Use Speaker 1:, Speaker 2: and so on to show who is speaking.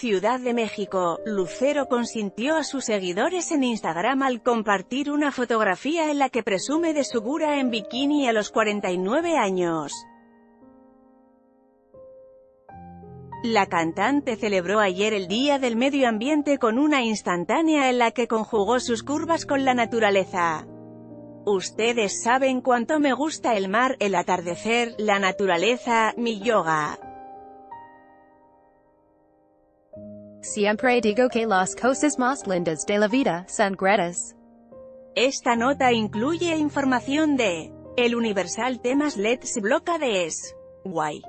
Speaker 1: Ciudad de México, Lucero consintió a sus seguidores en Instagram al compartir una fotografía en la que presume de su gura en bikini a los 49 años. La cantante celebró ayer el Día del Medio Ambiente con una instantánea en la que conjugó sus curvas con la naturaleza. Ustedes saben cuánto me gusta el mar, el atardecer, la naturaleza, mi yoga.
Speaker 2: Siempre digo que las cosas más lindas de la vida son gratis.
Speaker 1: Esta nota incluye información de El Universal Temas Let's Blockades. Guay.